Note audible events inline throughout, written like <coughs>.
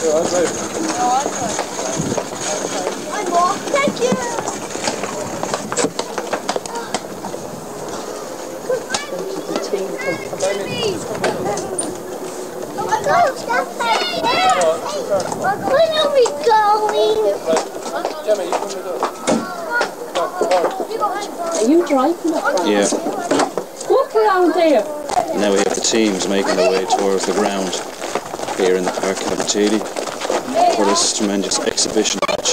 Thank you. When are we going? Are you driving it? Yeah. Walk around there. Now we have the teams making their way towards the ground here in the Park Cabinteely for this tremendous exhibition match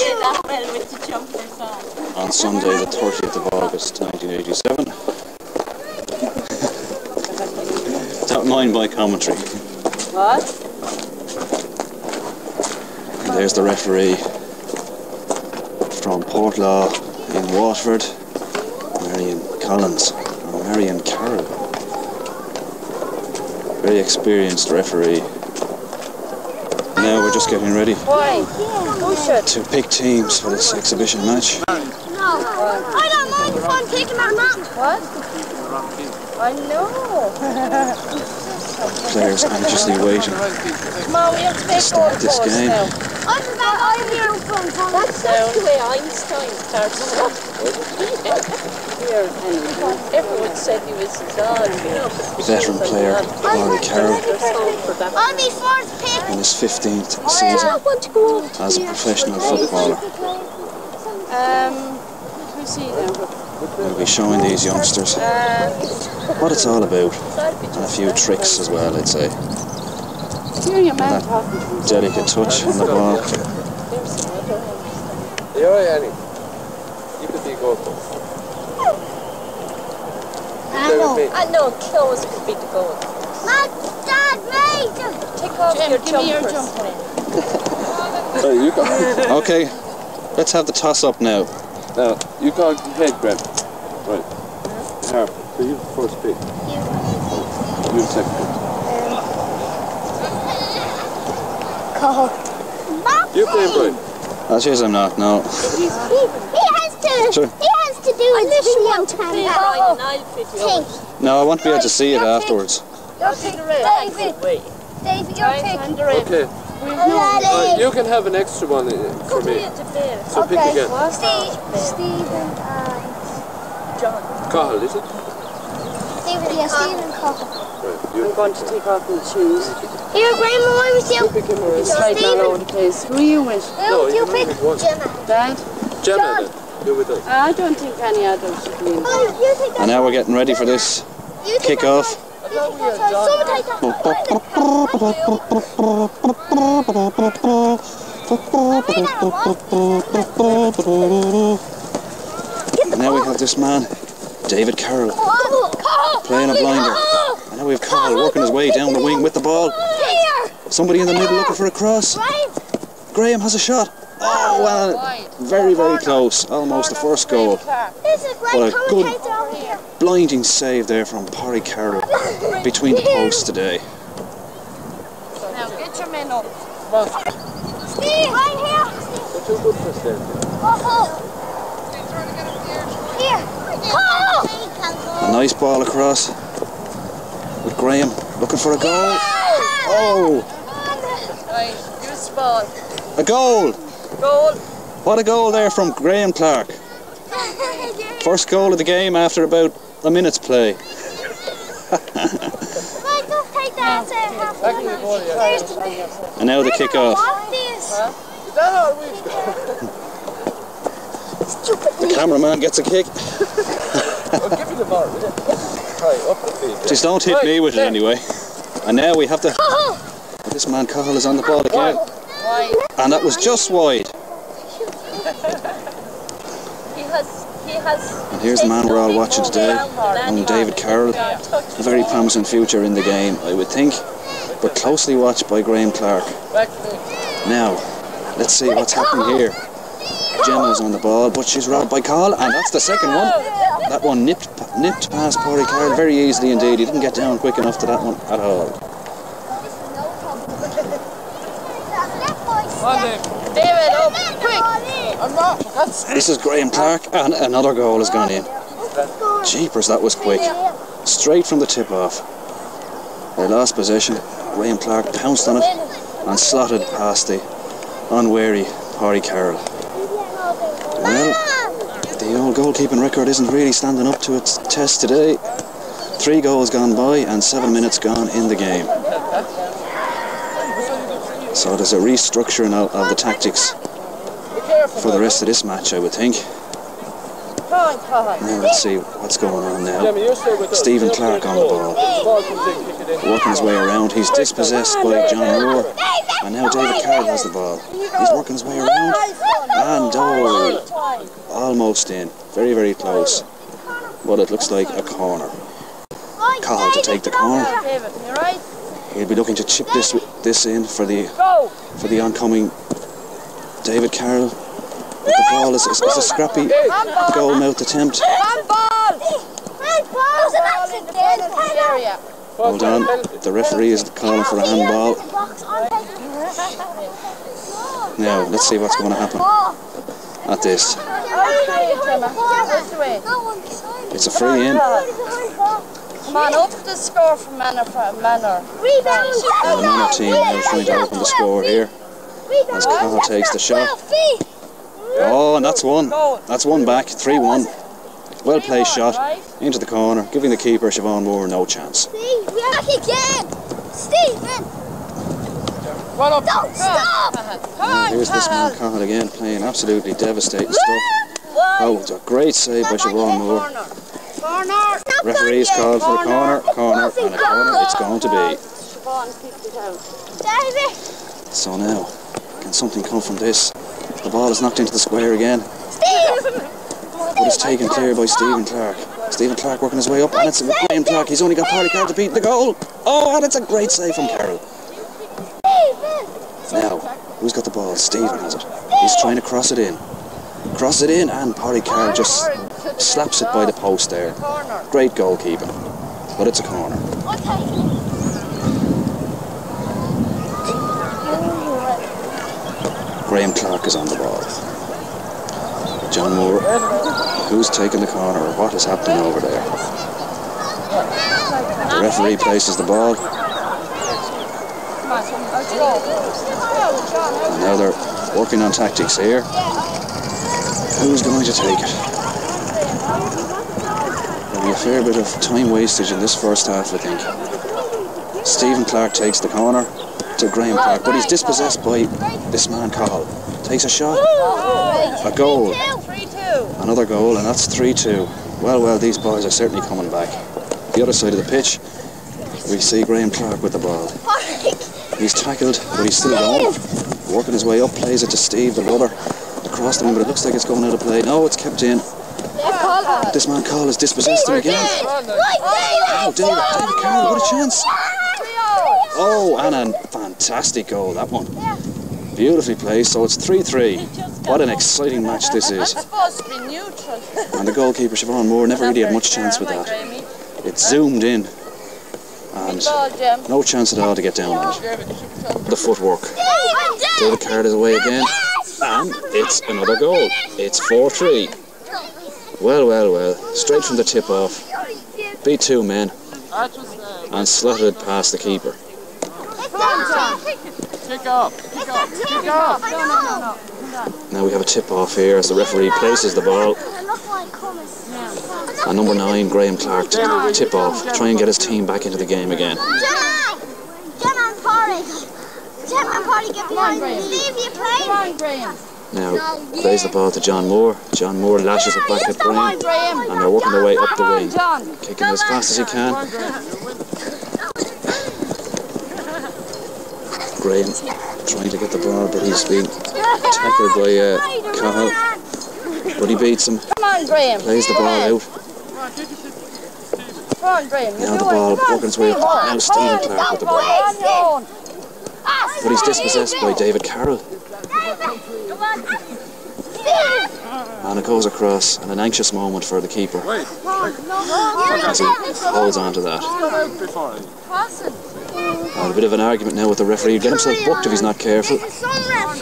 on Sunday the 30th of August 1987. Don't mind my commentary. What? And there's the referee from Portlaw in Watford, Marion Collins, or Marion Carroll. Very experienced referee. Now we're just getting ready Why? To pick teams for this exhibition match. No. I don't mind if I'm taking my mum. What? I know. Players anxiously waiting. Come on, we have to Start this game. Now. I'm about I'm from That's, that's the way Einstein started off. Everyone said he was his own, you but Veteran player, I'm not- Laurie Carroll, They're sold for that. I'm his first pick. in his 15th season want to go over to as a professional footballer. Um, who's he now? We'll be showing these youngsters Uh, what it's all about and a few tricks as well, I'd say. Hear your that talking to himself. Delicate touch on the ball. There's some other- You're right, Annie. You could be goalpost. I know. I know, clothes could be the goal. My dad made them. Take off Jim, your give me your jumpers. jumper. <laughs> Hey, you go. Okay, let's have the toss up now. now, you go ahead, Graham. Right. Harp, so you first pick. You second pick. Call. You playing, Brian? That's yes, I'm not, no. He, he has to. Sure. He has to do his video time. Brian, I'll fit you Take. over. No, I want to be able to see it afterwards. David. David, your pick. Okay. Uh, you can have an extra one uh, for me. So pick Okay. again. Steve, Stephen and John. Cahill, is it? Stephen. Yeah, Stephen Cole. Right. I'm going to take off my shoes. Here, Grandma, I was you. pick him or He's sliding all over the place. Who are you with? No, you you pick pick. Gemma. Dad? Gemma, then. You with us. I don't think any adults should be in. Oh, you take that. And now we're getting ready for this kick that off. side. You take that side. Someone take And now we have this man, David Carroll, oh, oh, oh, playing a blinder. Have Carl working his way down the wing with the ball. Somebody in the middle looking for a cross. Graham has a shot. Oh, well, very, very close. Almost the first goal. What a good-. Blinding save there from Parry Carroll between the posts today. Now get your men up. Steve, right here. Here. A nice ball across Graham looking for a goal. Oh, Right, use ball. a goal. Goal. What a goal there from Graham Clark. <laughs> First goal of the game after about a minute's play. Right, just take that uh, <laughs> as a half Back in the ball, yeah. There's the And now the kick off. What this? Is that all we've got? The cameraman gets a kick. <laughs> Give me the ball, will you? Right, up the field. Just don't hit me with it anyway. And now we have to. <laughs> This man Cahill is on the ball again. Why? And that was just wide. He has. He has. And here's the man we're all watching today, young David Carroll. A very promising future in the game, I would think. But closely watched by Graham Clark. Back to me. Now, let's see what's happening here. Gemma's on the ball, but she's robbed by Carl, and that's the second one. That one nipped nipped past Parry Carl very easily indeed. He didn't get down quick enough to that one at all. This is Graham Clark, and another goal has gone in. Jeepers, that was quick. Straight from the tip off. They lost possession. Graham Clark pounced on it and slotted past the unwary Parry Carroll. Well, goalkeeping record isn't really standing up to its test today. Three goals gone by and seven minutes gone in the game. So there's a restructuring of, of the tactics for the rest of this match, I would think. Fine, fine. Now let's see what's going on now. Jimmy, you stay with us. Stephen Clark on the ball. The ball comes in, kick it in. Working his way around. He's dispossessed by John Moore. And now David Carroll has the ball. He's working his way around. And oh, almost in. Very, very close. But it looks like a corner. Call to take the corner. David, you right? He'll be looking to chip this this in for the for the oncoming David Carroll. But the ball is, is, is a scrappy goal mouth attempt. Handball! Ball in Hold on. The referee is calling for a handball. Now, let's see what's going to happen at this. It's a free in. Come on, open the score for Manor. For Manor. The Manor team now trying to open the score here. As Cahill takes the shot. Oh, and that's one. That's one back. 3 1. Well placed shot into the corner, giving the keeper Siobhan Moore no chance. Back again! Stephen! Run up. Don't stop! And here's this man Cahill again playing absolutely devastating stuff. Oh, it's a great save by Siobhan Moore. Corner. Referee's called for the corner, corner, and a corner it's going to be. Siobhan kicked it out. David! So now, can something come from this? The ball is knocked into the square again, Steve! <laughs> but it's taken clear by Stephen Clark. Stephen Clark working his way up, and it's Graham Clark. He's only got Party Carroll to beat the goal. Oh, and it's a great save from Carroll. Now, who's got the ball? Stephen has it. He's trying to cross it in. Cross it in, and Party Carroll just slaps it by the post there. Great goalkeeping, but it's a corner. Graham Clark is on the ball. John Moore, who's taking the corner? What is happening over there? The referee places the ball, and now they're working on tactics here. Who's going to take it? There'll be a fair bit of time wastage in this first half, I think. Stephen Clark takes the corner to Graham Clark, but he's dispossessed by this man Cahill. Takes a shot, a goal, 3-2. Another goal, and that's 3-2. Well, well, these boys are certainly coming back. The other side of the pitch, we see Graham Clark with the ball. He's tackled, but he's still going. Working his way up, plays it to Steve, the brother, across the wing, but it looks like it's going out of play. No, it's kept in. This man Cahill is dispossessed him again. Oh, David, David Carroll, what a chance. Oh, and a fantastic goal, that one. Beautifully placed, so it's 3-3. What an exciting match this <laughs> is. supposed to be neutral. <laughs> And the goalkeeper, Siobhan Moore, never really had much chance with that. It zoomed in, and no chance at all to get down on it. The footwork. David Carroll is away again, and it's another goal. It's 4-3. Well, well, well. Straight from the tip off. Beat two men and slotted past the keeper. Kick off. Kick off. Kick off. Now we have a tip off here as the referee places the ball. And number nine, Graham Clark, to tip off. Try and get his team back into the game again. Come on, Graham. Now plays the ball to John Moore. John Moore lashes it back at Graham. And they're working their way up the wing. John. Kicking as fast as he can. Graham trying to get the ball, but he's being tackled by uh, Cahill. But he beats him, Come on, Graham. plays the ball out. Come on, Graham. Now the ball working its way up. Now Stephen Clark with the ball. On your own. But he's dispossessed by David Carroll. And it goes across, and an anxious moment for the keeper Wait. as he holds on to that. Come out before. And a bit of an argument now with the referee. He'll get himself booked if he's not careful.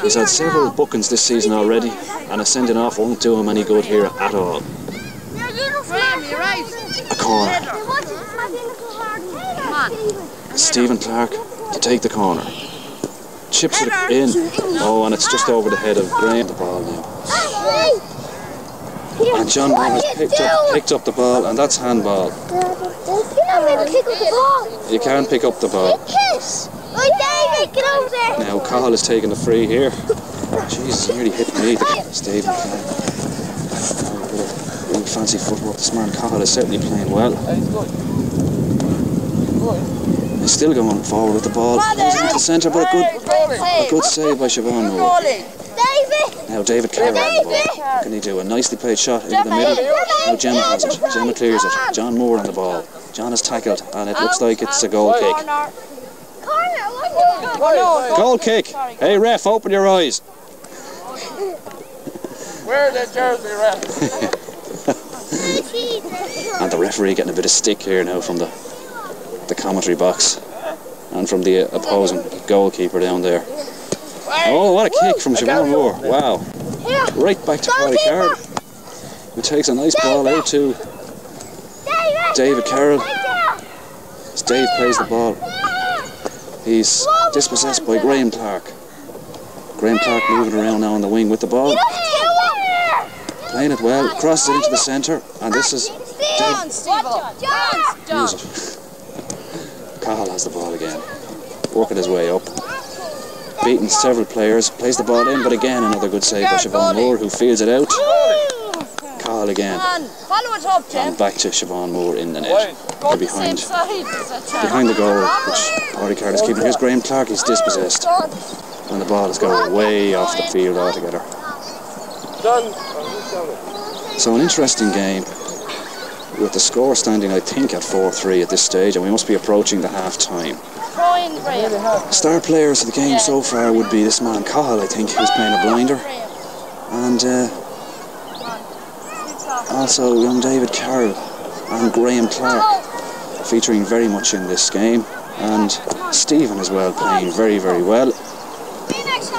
He's had several bookings this season already, and a sending off won't do him any good here at all. A corner. Stephen Clark to take the corner. chips it in. Oh, and it's just over the head of Graham. The ball now. And John Moore has picked up, picked up the ball, and that's handball. You can't pick up the ball. Kiss. Right, David, get over there. Now Cahill is taking the free here. Oh, Jesus, he nearly hit me. Steve McCann. Really fancy footwork. This man Cahill is certainly playing well. He's still going forward with the ball. Goes into the centre, but a good, a good save by Siobhan. David. Now David Carroll the ball. Can he do a nicely played shot into the middle? Now Gemma has it. Gemma clears it. John Moore on the ball. John is tackled, and it looks like it's a goal kick. Corner. What Goal kick. Hey ref, open your eyes. Where the jersey ref? <laughs> And the referee getting a bit of stick here now from the the commentary box and from the opposing goalkeeper down there. Oh, what a kick from Siobhan Moore. Wow. Right back to Paddy Carroll, who takes a nice ball out to David Carroll. As Dave plays the ball. He's dispossessed by Graham Clark. Graham Clark moving around now on the wing with the ball. Playing it well, crosses it into the centre, and this is John, Steve-O. John. Use it. <laughs> Cahill has the ball again. Working his way up. Beating several players. Plays the ball in, but again another good save by Siobhan Moore, who fields it out. Cahill again. Come on, follow it up, Jim. And back to Siobhan Moore in the net. They're to the same behind. side. as that chap. Behind the goal, which Party Card is keeping. Here's Graham Clark, he's dispossessed. And the ball is going way off the field altogether. John. So an interesting game with the score standing I think at 4-3 at this stage and we must be approaching the half time. Throw in Graham. Star players of the game so far would be this man Cahill I think who's playing a blinder and uh, also young David Carroll and Graham Clark featuring very much in this game and Stephen as well playing very very well.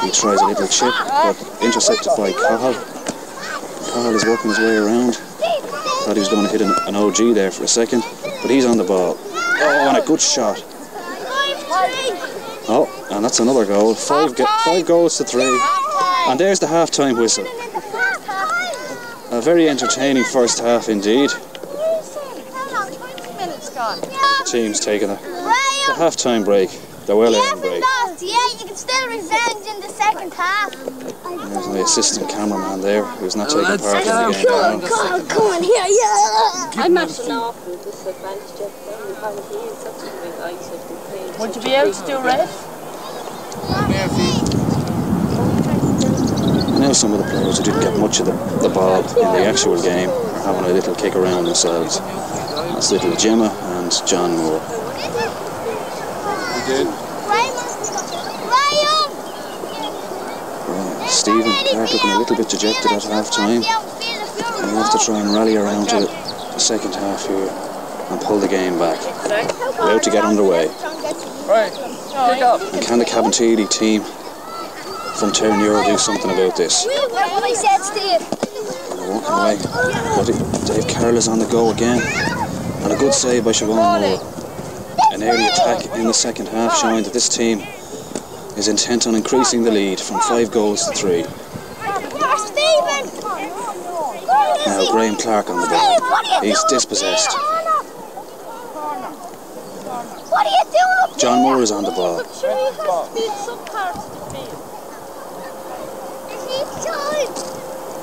He tries a little chip but intercepted by Cahill. Cahill is working his way around. Thought he was going to hit an, an OG there for a second, but he's on the ball. Oh, and a good shot. Oh, and that's another goal. Five, five goals to three. And there's the half-time whistle. A very entertaining first half indeed. The team's taking a, the half-time break, the well-earned break. Yeah, you can still revenge in the second half. There's the assistant cameraman there who's not taking part in the game. Come, now. Oh, come, come on here, yeah. I'm actually off. Would you be able to do ref? And know some of the players who didn't get much of the, the ball in the actual game are having a little kick around themselves. That's little Gemma and John Moore. Ryan! Right. Stephen Clark looking a little bit dejected at half time. And we have to try and rally around to the second half here and pull the game back. We're out to get underway. Right. Pick up. And can the Cabinteely team from Town Euro do something about this? What I said, Steve. Walking away. But Dave Carroll is on the go again. And a good save by Siobhan Moore. An early attack in the second half showing that this team is intent on increasing the lead from five goals to three. Now Graham Clark on the ball. He's dispossessed. What are you doing up John Moore is on the ball. But sure, he has to be in some parts of the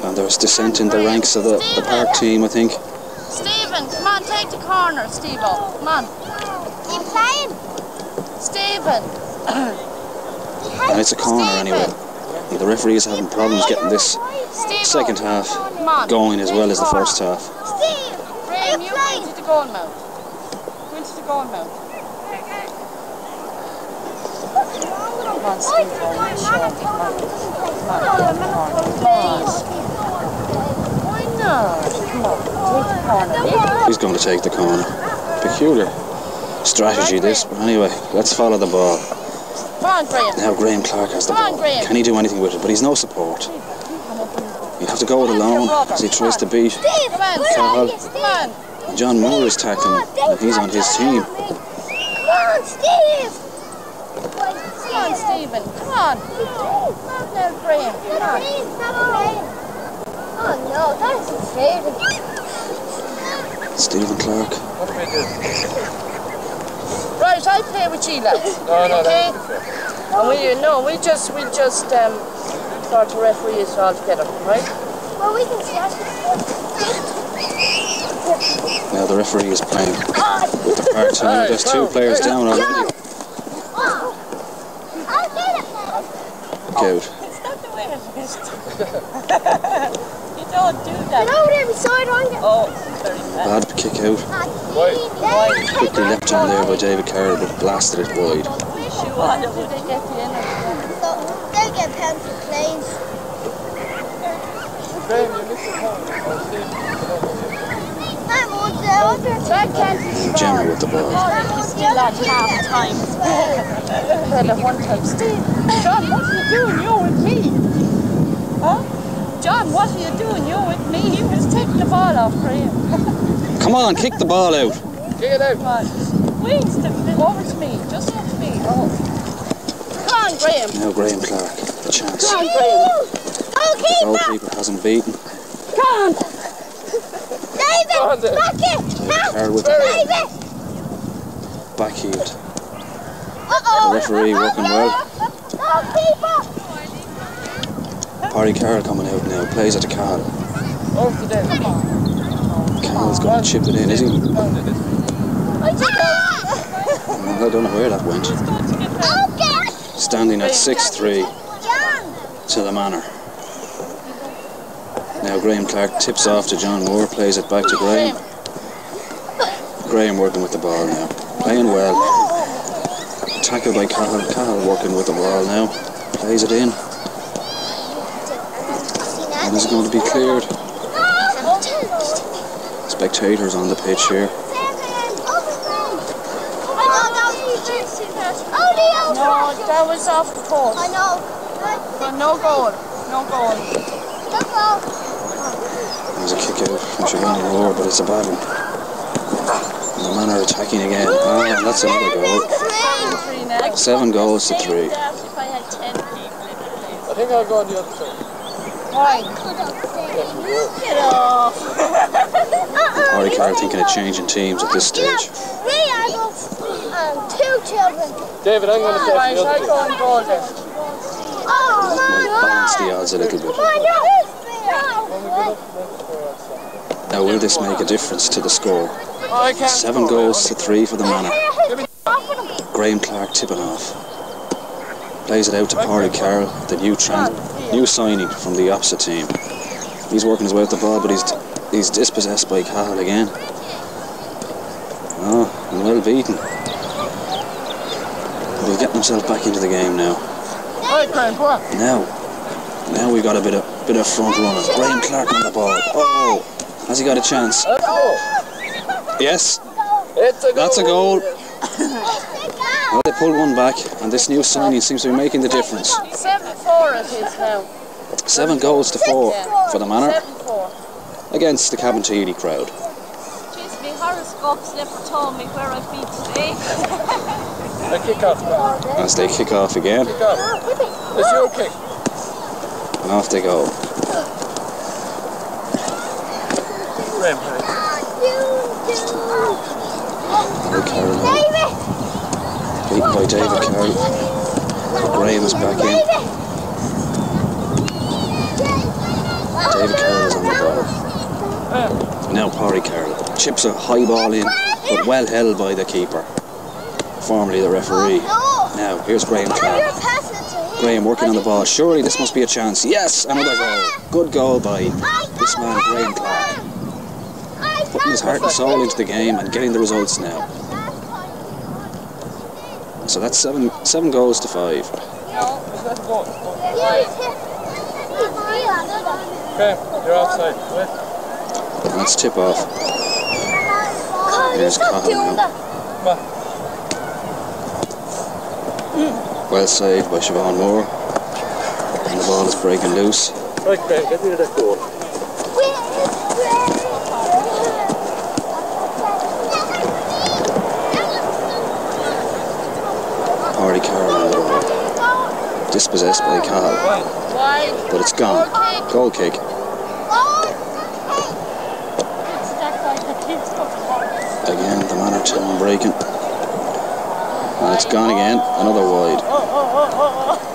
field. And there's dissent in the ranks of the, the park team, I think. Stephen, come on, take the corner, Steve-O. Come on. You playing? Stephen. <coughs> And it's a corner anyway. And the referee is having problems getting this Steve-O. second half going as well as the first half. Steve! Graham, you go into the goal mouth. Go into the goal mouth. Come on, Steve-O. Let's show him. Come on. Come on, take the corner. Why not? Come on, take the corner. He's going to take the corner. Peculiar strategy this, but anyway, let's follow the ball. Come on, Graham. Now Graham Clark has the ball. Can he do anything with it? But he's no support. He'll have to go it alone as he tries to beat Steve! Come on, Where are you, Come Steve? on. John Moore is tackling him, and he's on his team. Come on, Steve! Come on, Stephen. Come on. Not now, Graham. Come on. Oh no, that is infuriating. Stephen Clark. What do we do? Right, I play with you lads. No, no, Okay. that's. And we no, we just we just um sort of referee us all together, right? Well, we can see us. Now the referee is playing with the part time. There's two players down already. I'll get it. Out. It's not the way it is. <laughs> you don't do Get that. over there beside Ronga. Oh, very bad. Bad kick out. Why? Quickly left on there by David Carroll, but blasted it wide. Shoe on. Did they get the energy? So, they get pen for planes. Graham, you missed your phone. Oh, Steve. I'm on the other. Gemma with the ball. still at half time. well, at one time, Steve. John, what are you doing? You're with me. Huh? John, what are you doing? You're with me. He was taking the ball off for Graham. <laughs> Come on, kick the ball out. Kick it out. Come on. Wings to over to me. Just over to me. Oh. Come on, Graham. Now Graham Clark, the chance. Come on, Graham. Okay, The goalkeeper hasn't beaten. Come on. David, on then. back it. Carroll with the David. backheeled. Uh-oh. The referee working well. Parry Carroll coming out now. Plays at the. Carroll's going to chip it in, is he? I don't know where that went. Standing at 6-3 John. to the manor. Now Graham Clark tips off to John Moore, plays it back to Graham. Graham working with the ball now. Playing well. Tackled by Cahill. Cahill working with the ball now. Plays it in. And is it going to be cleared? Spectators on the pitch here. No, that was off the post. I know. So no goal. No goal. There's a kick out from Siobhan Moore, but it's a bad one. And the manor attacking again. Ah, that's another goal. Three. Seven goals to three. I had ten people, it would play. I think I'll go on the other side. Why? Get off. Parry Carroll thinking of changing teams at this stage. We are um, two children. David, I'm going to play Right, for the I other go side. on goal then. Oh, Might balance the odds a little bit. Now will this make a difference to the score? Seven goals to three for the manor. Graham Clark tipping off. Plays it out to Parry Carroll, the new trans new signing from the opposite team. He's working his way with the ball, but he's he's dispossessed by Cahill again. Oh, and well beaten. But he's getting himself back into the game now. Right, Graham, go on. Now, now we've got a bit of bit of front running. Graham Clark on the ball. Oh, has he got a chance? Yes, It's a goal. that's a goal. Well, they pulled one back, and this new signing seems to be making the difference. Seven four it is now. Seven goals to four for the manor Seven four. against the Cabinteely crowd. Jeez, my horoscopes never told me where I'd be today. A kick off, Graham. As they kick off again, Kick off. It's your kick. and off they go. Graham, right. Parry Carroll now, by David Carroll. Graham is back in. David Carroll is on the ball. Now Parry Carroll chips a high ball in, but well held by the keeper, formerly the referee. Now here's Graham Clark. Graham working on the ball. Surely this must be a chance. Yes, another goal. Good goal by this man, Graham Clark. Putting his heart and soul into the game and getting the results now. So that's seven seven goals to five. Let's go. Okay, you're offside. Wait. And that's tip off. Here's Cahill now. Well saved by Siobhan Moore. And the ball is breaking loose. Right, Graham, get rid of that goal. Hardy Carroll on the ball. Dispossessed by. Wide. But it's gone. Goal kick. Again, the man are tone breaking. And it's gone again. Another wide.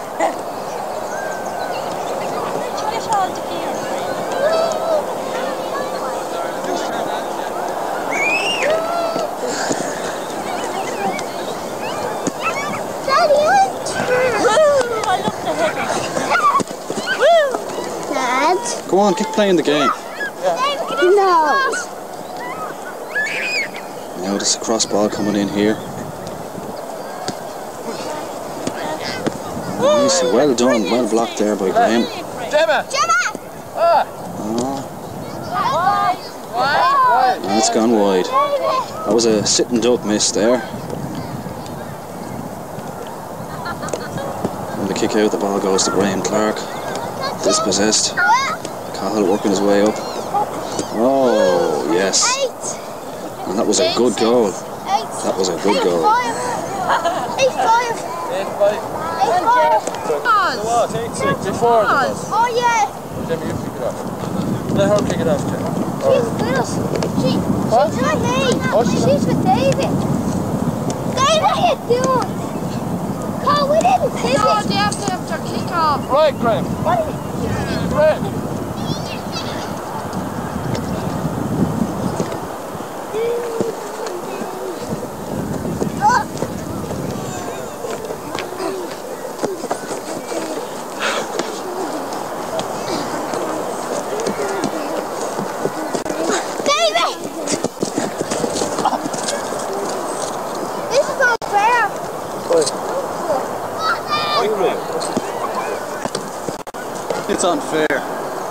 Dad? Go on, keep playing the game. No. Now there's a cross ball coming in here. Nice, well done, well blocked there by Graham. Gemma! Gemma! Ah! Oh, and it's gone wide. That was a sitting duck miss there. And the kick out, the ball goes to Graham Clark. Dispossessed. Cahill working his way up. Oh, yes. And that was a good goal. That was a good goal. Eight five. Eight, five. Eight five. Eight. Before the bus. Oh yeah. Gemma, you kick it off. Let her kick it off, Gemma. She's with us. She, she's with me. Oh, she's with David. David, what are you doing? No, they have to have their kick off. Right, Graham. Right. you Graham. David! This is unfair. Right, Graham. It's unfair.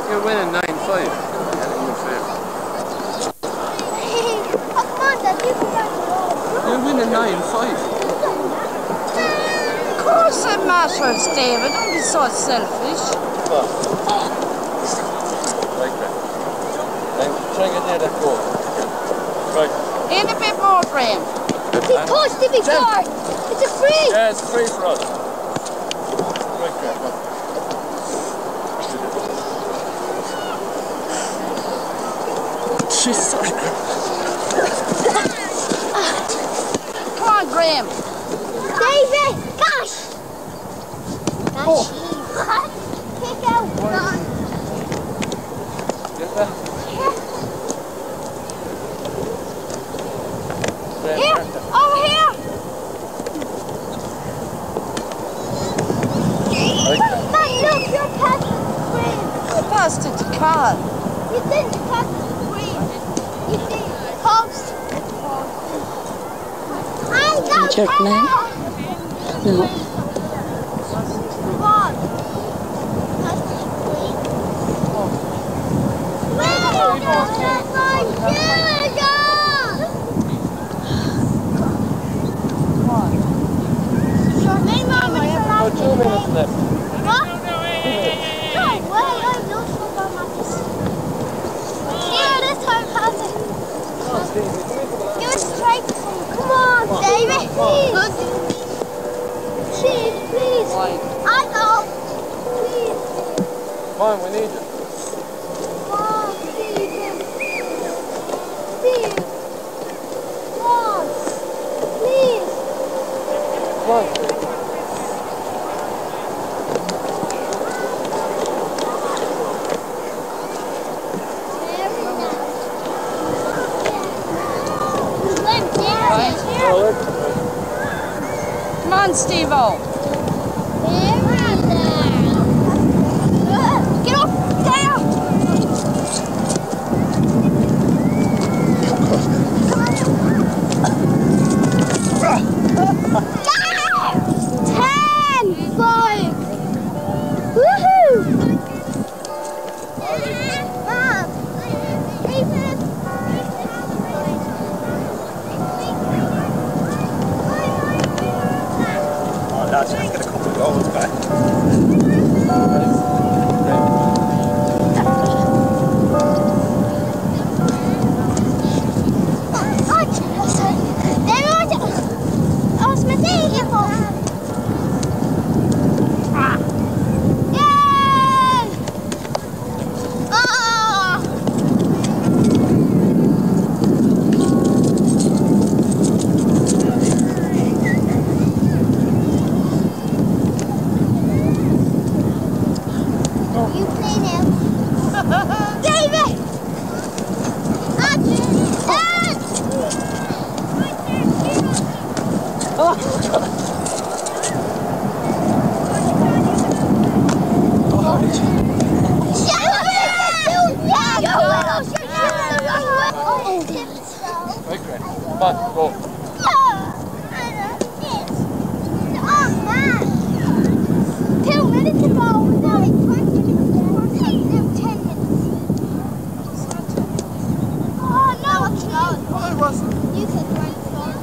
You're winning 9-5. Yeah, unfair. oh, come on, Dad, you can back it up. You're winning 9-5. Of course it matters, David. Don't be so selfish. Right, Graham. And try and get near that goal. Right. In a bit more, Graham. He touched it before. It's a free. Yeah, it's free for us. Right, Graham. Come. Sorry. Come on, Graham. David! Gosh! Gosh. Kick out. Get that? Graham, Here! get that. Over here! Right, Graham. Man, look, you're past the screen. You passed it to Carl. You didn't pass the screen. You did. Post. I'm going Check to now. No. Come on. Pass the screen. Wow, that's my sugar! Your name on. My Oh, two minutes left. What? No way, I know sugar matches. Here, this time, pass it. Give it straight. Come David. Please. Cheese, please. I know. Please. On, we need you. Come on, please. Please. Come on. Please. Come on. Come on, Steve-O. Get up there! Ten! Five! Woohoo! Mom! Oh, that's David! Dad! Right, Greg. Come on, go. Two minutes ago, now it's 20 minutes. Take 10 minutes. Oh, no, it's not. Oh, it wasn't. You said right before.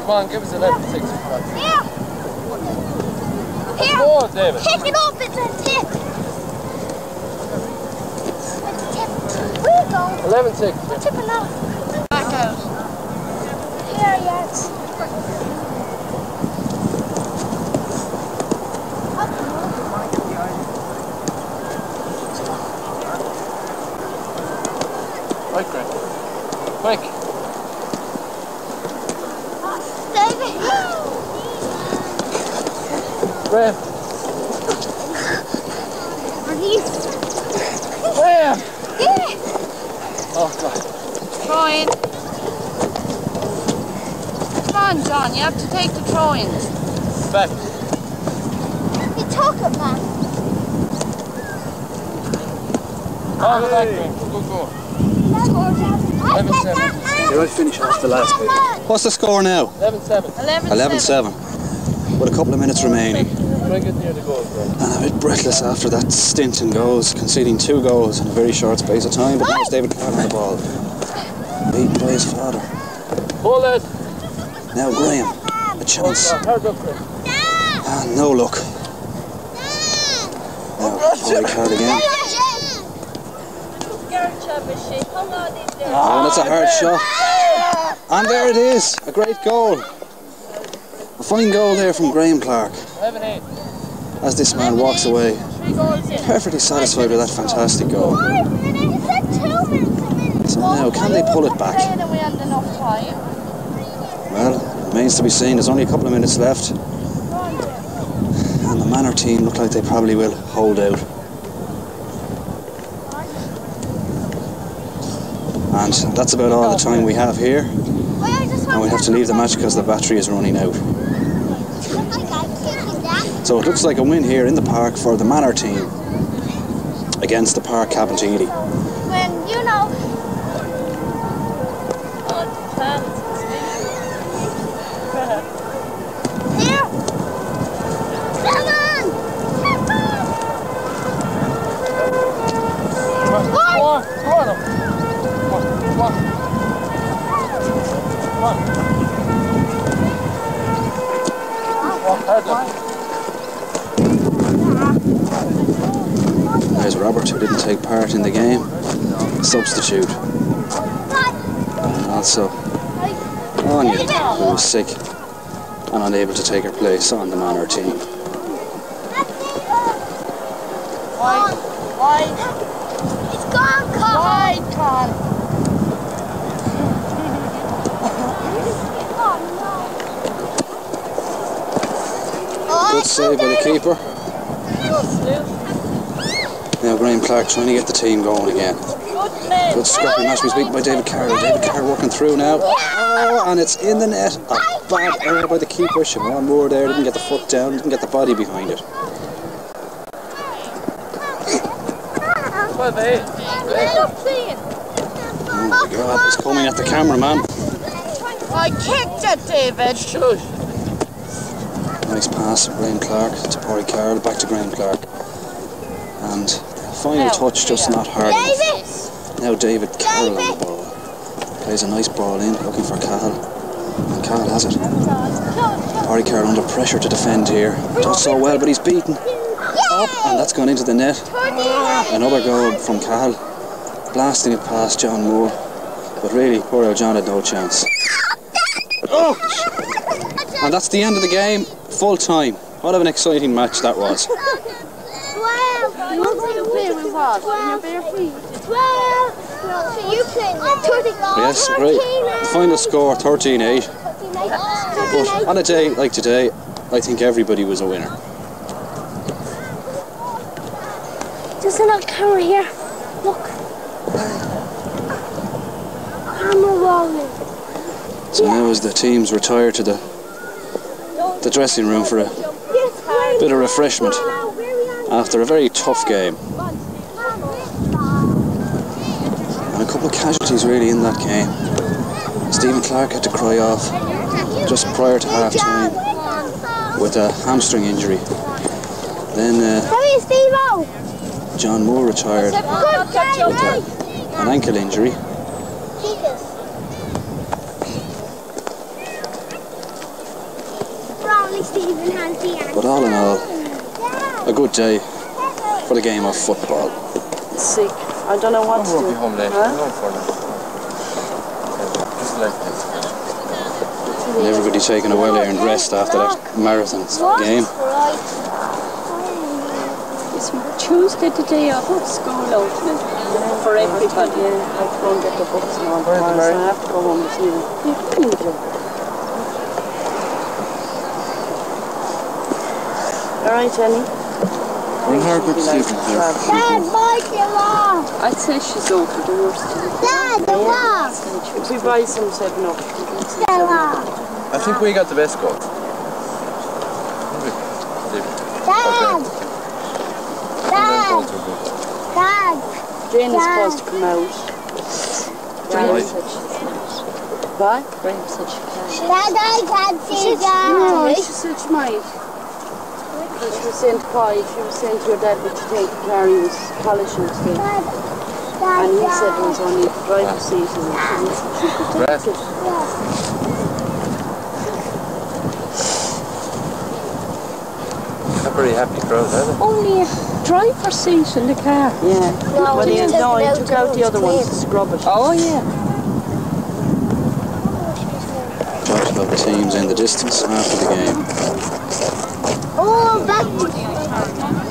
Come on, give us 11 6. Here! Here! Go David. Pick it up, it's a tip. It's a tip. Where you going? 11 6. We're tipping off. Back out. Here, yes. Right, Greg. Quick. David. Graham. Are? Graham. Yeah. Oh, God. Throw-in. Come on, John. You have to take the throw-ins. Back. You took it, man. Oh, go back, Graham. Go, go, go. I Eleven take seven. that, I'll finish off the last bit. What's the score now? 11 7. 11 11 7. With a couple of minutes remaining. Try and get near the goal, Graham. And a bit breathless after that stint in goals, conceding two goals in a very short space of time. But now it's David Clark on the ball. Beaten by his father. Hold it. Now Graham. A chance. Hard up, Graham. And no luck. Now oh, Rory Carr again. Oh, that's a hard shot. And there it is. A great goal. A fine goal there from Graham Clark 11 8. As this man walks away. Perfectly satisfied with that fantastic goal. So now, can they pull it back? Well. Well, remains to be seen. There's only a couple of minutes left. And the Manor team look like they probably will hold out. And that's about all the time we have here. And we have to leave the match because the battery is running out. So it looks like a win here in the park for the Manor team against the Park Cabinteely. You know. Robert, who didn't take part in the game, substitute. And also Anya, who was sick and unable to take her place on the Manor team. Good save by the keeper. Now Graham Clark trying to get the team going again. Good man. Good scrappy match was beaten by David Carroll. David Carroll working through now. Oh, and it's in the net. A bad error by the keeper. Siobhan Moore there didn't get the foot down, didn't get the body behind it. 12 8. Stop playing. Oh my god, it's coming at the cameraman. I kicked it, David. Shush. Nice pass from Graham Clark to Porry Carroll, back to Graham Clark. And final touch, just not hard enough. Now David Carroll on the ball. Plays a nice ball in, looking for Cahill. And Cahill has it. Porry Carroll under pressure to defend here. Does so well, but he's beaten. Up, and that's gone into the net. Another goal from Cahill. Blasting it past John Moore. But really, poor old John had no chance. Oh! <laughs> And that's the end of the game. Full time. What an exciting match that was. <laughs> Twelve. You to play with us in your bare feet. Twelve. So you playing with thirty. Yes, great. The final score 13 8. But on a day like today, I think everybody was a winner. There's another camera here. Look. Camera rolling. So now as the teams retire to the the dressing room for a bit of refreshment after a very tough game. And a couple of casualties really in that game. Stephen Clark had to cry off just prior to half time with a hamstring injury. Then uh, Come here, Steve-O. John Moore retired with a, an ankle injury. Jesus. Brownie Stephen has the answer. But all in all, Yeah. A good day for the game of football. Sick. I don't know what I to won't do. be home late. Huh? I'm going for now. Just like this. And everybody taking a well-earned rest after that marathon game. It's Tuesday the day of school opening for everybody. Yeah, I have to go and get the books now. Where's the So I have to go home this evening. You. All right, Jenny. Bring her good Stephen here. Dad, bike the wall. I'd say she's over the worst. Dad, the wall. If we buy some seven up, we can get some The seven wall. I think we got the best goal. Dad. Dad. Dad. Jane is Dad. supposed to come out. Right. Graham said she's not. What? Graham said she can't. Dad, I can't see No, Dad. she said she might. But she was saying to Kai, she was saying to her dad what you think Gary was polishing today. And he said it was only the driver's seat and she, she could Rest. take it. Not very happy crowd, are they? Only a driver's seat in the car. Yeah. No, but he he, took no, he out took out the other to ones to scrub it. Oh, yeah. Talked about the teams in the distance after the game. Oh, back.